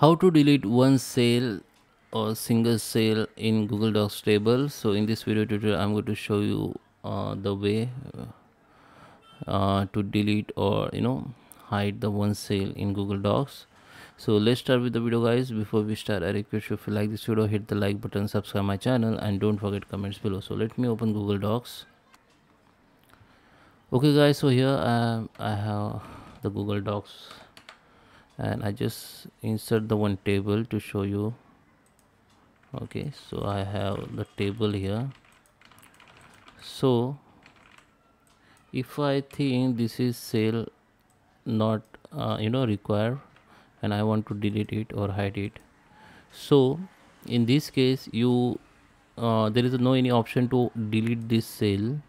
how to delete one cell or single cell in google docs table. So in this video tutorial i'm going to show you uh, the way uh, to delete or you know hide the one cell in google docs. So let's start with the video guys. Before we start i request you if you like this video hit the like button subscribe my channel and don't forget comments below. So let me open google docs. Okay guys. So here um, i have the google docs and I just insert the one table to show you. Okay so I have the table here. So if I think this is cell not uh, you know require and I want to delete it or hide it. So in this case you uh, there is no any option to delete this cell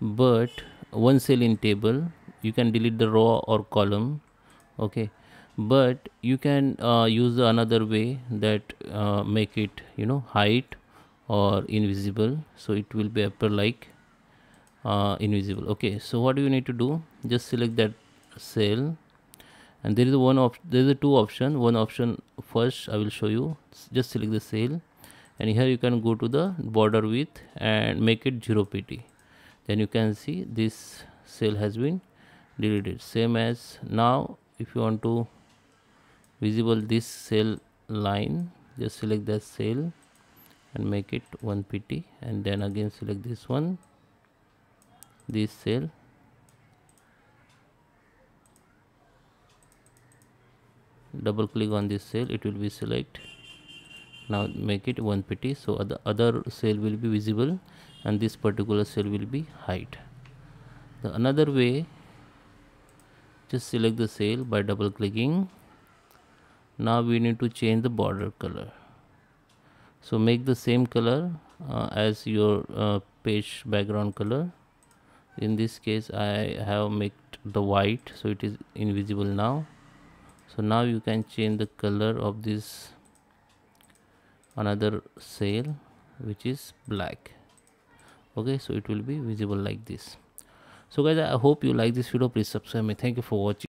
but one cell in table you can delete the row or column. Okay but you can uh, use another way that uh, make it you know hide or invisible. So it will be appear like uh, invisible. Okay so what do you need to do? Just select that cell. And there is one of there is a two option. One option first i will show you. Just select the cell. And here you can go to the border width and make it 0 pt then you can see this cell has been deleted. Same as now if you want to visible this cell line just select that cell and make it 1 pt and then again select this one this cell. Double click on this cell it will be select. Now make it 1 pt so the other cell will be visible and this particular cell will be hide the another way just select the cell by double clicking now we need to change the border color. So make the same color uh, as your uh, page background color. In this case I have made the white so it is invisible now. So now you can change the color of this another cell which is black. Okay so it will be visible like this. So guys i hope you like this video. Please subscribe me. Thank you for watching